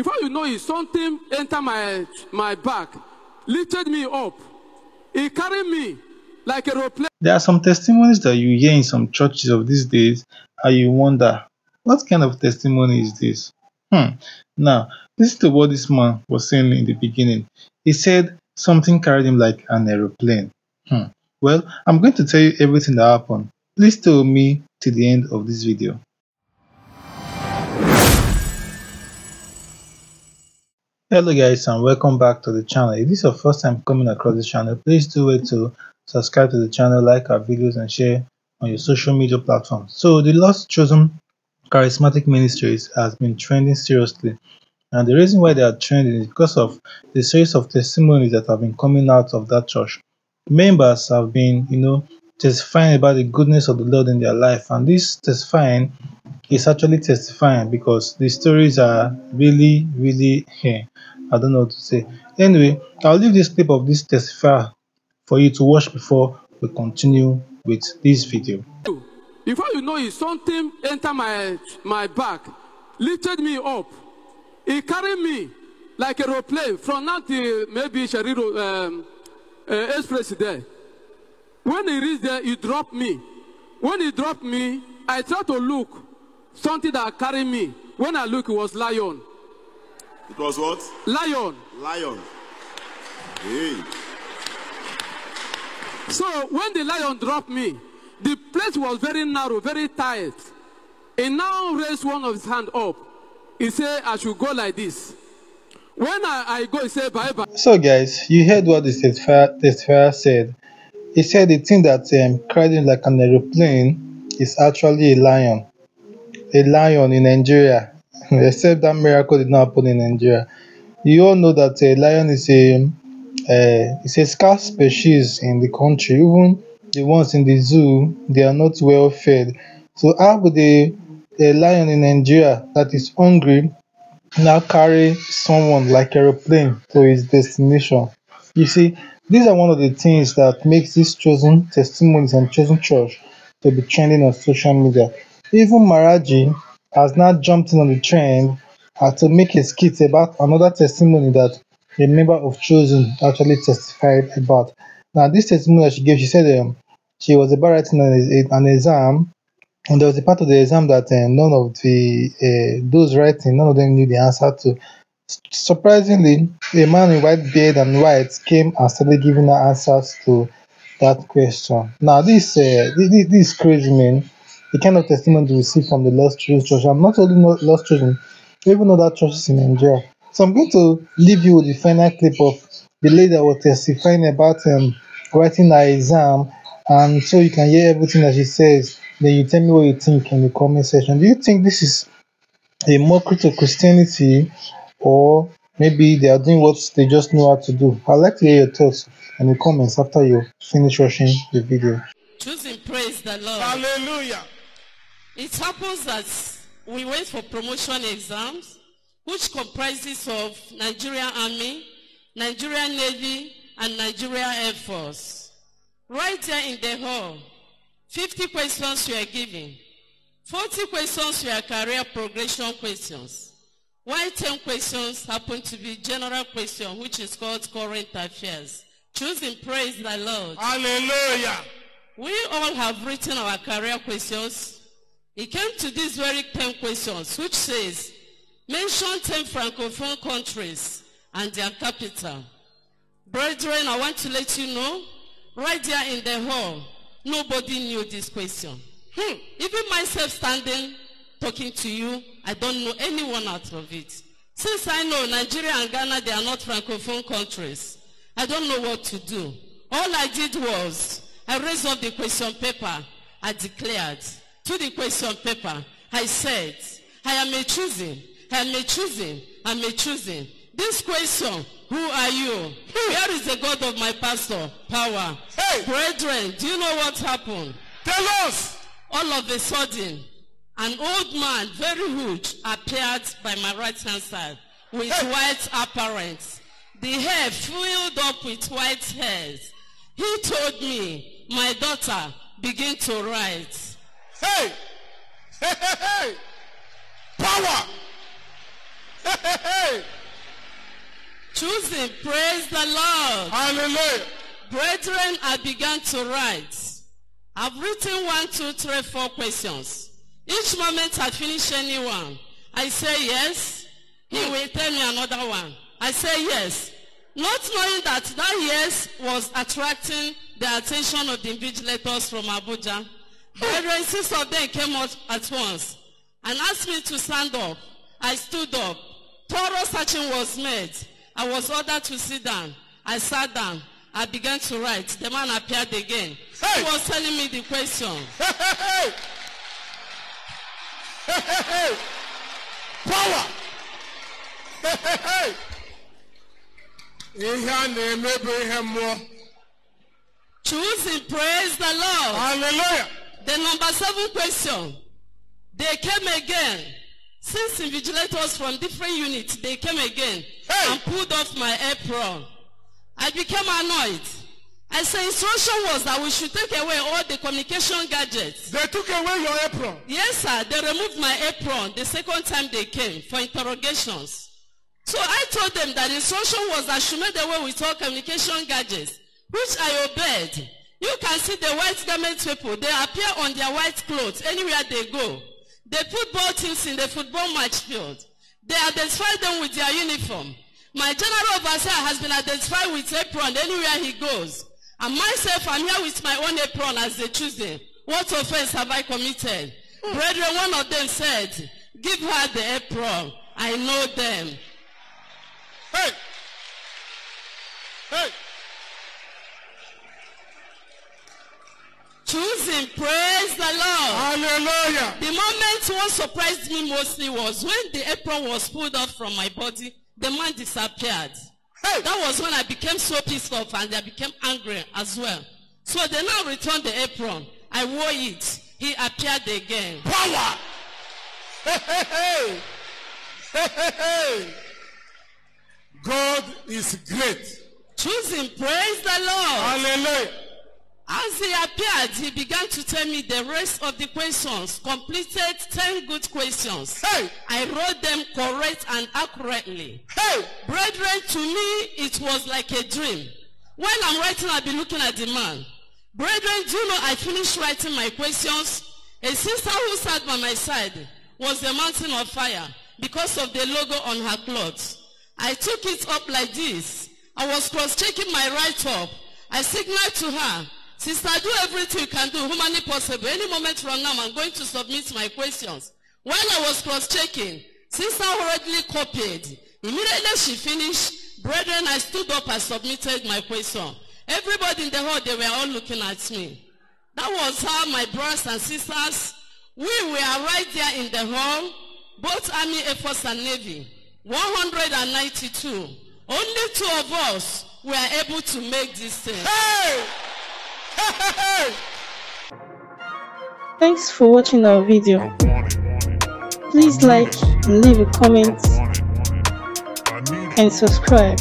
Before you know it, something entered my, my back, lifted me up. He carried me like a rope. There are some testimonies that you hear in some churches of these days, and you wonder, what kind of testimony is this? Hmm. Now, this is what this man was saying in the beginning. He said something carried him like an aeroplane. Hmm. Well, I'm going to tell you everything that happened. Please with me till the end of this video. Hello guys and welcome back to the channel. If this is your first time coming across the channel, please do wait to subscribe to the channel, like our videos and share on your social media platforms. So the Lord's Chosen Charismatic Ministries has been trending seriously and the reason why they are trending is because of the series of testimonies that have been coming out of that church. Members have been, you know, testifying about the goodness of the Lord in their life and this testifying is actually testifying because the stories are really, really, eh, I don't know what to say. Anyway, I'll leave this clip of this testifier for you to watch before we continue with this video. Before you know it, something entered my, my back, lifted me up. He carried me like a aeroplane from now to maybe Shariro um, uh, Express there. When he reached there, he dropped me. When he dropped me, I tried to look, something that carried me. When I look, it was lion. It was what? Lion. Lion. Hey. So when the lion dropped me, the place was very narrow, very tight. He now raised one of his hand up. He said, I should go like this. When I, I go, he said, bye bye. So guys, you heard what the testifier, testifier said. He said the thing that um, cried him like an aeroplane is actually a lion. A lion in Nigeria. Except that miracle did not happen in Nigeria. You all know that a lion is a uh, it's a scarce species in the country. Even the ones in the zoo, they are not well fed. So how would a, a lion in Nigeria that is hungry now carry someone like aeroplane to his destination? You see, these are one of the things that makes these chosen testimonies and chosen church to be trending on social media. Even Maraji has now jumped in on the trend uh, to make a skit about another testimony that a member of Chosen actually testified about. Now, this testimony that she gave, she said um, she was about writing an, an exam, and there was a part of the exam that uh, none of the uh, those writing, none of them knew the answer to. Surprisingly, a man in white beard and white came and started giving her answers to that question. Now, this uh, this, this crazy man, the kind of testimony to receive from the Lord's Chosen Church, and not only not Lord's Chosen, even other churches in Nigeria. So I'm going to leave you with the final clip of the lady that was testifying about um, writing her exam, and so you can hear everything that she says. Then you tell me what you think in the comment section. Do you think this is a mockery to Christianity, or maybe they are doing what they just know how to do? I'd like to hear your thoughts in the comments after you finish watching the video. Chosen praise the Lord. Hallelujah. It happens that we went for promotion exams, which comprises of Nigerian Army, Nigerian Navy, and Nigerian Air Force. Right there in the hall, 50 questions were given. 40 questions were career progression questions. While 10 questions happen to be general question, which is called current affairs. Choosing praise the Lord. Hallelujah. We all have written our career questions. It came to these very 10 questions, which says, mention 10 francophone countries and their capital. Brethren, I want to let you know, right there in the hall, nobody knew this question. Hmm. Even myself standing, talking to you, I don't know anyone out of it. Since I know Nigeria and Ghana, they are not francophone countries, I don't know what to do. All I did was, I raised up the question paper. I declared to the question paper, I said, I am a choosing, I am a choosing, I am a choosing. This question, who are you? Where is the God of my pastor? Power. Hey. Brethren, do you know what happened? Tell us. All of a sudden, an old man, very huge, appeared by my right hand side with Hey. white apparent. The hair filled up with white hairs. He told me, my daughter, begin to write. Hey. Hey, hey, hey. Power. Hey, hey, hey. Choosing, praise the Lord. Hallelujah. Brethren, I began to write. I've written one, two, three, four questions. Each moment I finish any one. I say yes. He will tell me another one. I say yes. Not knowing that that yes was attracting the attention of the invigilators from Abuja. Brethren, six of them came out at once and asked me to stand up. I stood up. Thorough searching was made. I was ordered to sit down. I sat down. I began to write. The man appeared again. Hey! He was telling me the question. Hey, hey, hey. Hey, hey, hey. Power. Hey, hey, hey. Ihe a na-eme bụ ihe mmụọ. Chosen, praise the Lord. Hallelujah. The number seven question. They came again. Since invigilators from different units, they came again Hey! and pulled off my apron. I became annoyed. I said instruction was that we should take away all the communication gadgets. They took away your apron. Yes, sir. They removed my apron the second time they came for interrogations. So I told them that instruction was that I should make away with all communication gadgets, which I obeyed. You can see the white garment people. They appear on their white clothes anywhere they go. They football teams in the football match field. They identify them with their uniform. My general overseer has been identified with apron anywhere he goes. And myself, I'm here with my own apron as they choose them. What offense have I committed? Hmm. Brethren, one of them said, give her the apron. I know them. Hey. Hey. Chosen, praise the Lord. Hallelujah. The moment what surprised me mostly was when the apron was pulled off from my body, the man disappeared. Hey. That was when I became so pissed off and I became angry as well. So they now returned the apron. I wore it. He appeared again. Power. Hey, hey, hey. Hey, hey, hey. God is great. Chosen, praise the Lord. Hallelujah. As he appeared, he began to tell me the rest of the questions. Completed 10 good questions. Hey. I wrote them correct and accurately. Hey. Brethren, to me, it was like a dream. When I'm writing, I'll be looking at the man. Brethren, do you know I finished writing my questions? A sister who sat by my side was the mountain of fire because of the logo on her clothes. I took it up like this. I was cross-checking my write-up. I signaled to her, Sister, do everything you can do, humanly possible. Any moment from now, I'm going to submit my questions. While I was cross-checking, Sister hurriedly copied. Immediately she finished, brethren, I stood up and submitted my question. Everybody in the hall, they were all looking at me. That was how my brothers and sisters, we were right there in the hall, both Army, Air Force, and Navy, 192. Only two of us were able to make this thing. Hey. Thanks for watching our video. Please like and leave a comment and subscribe.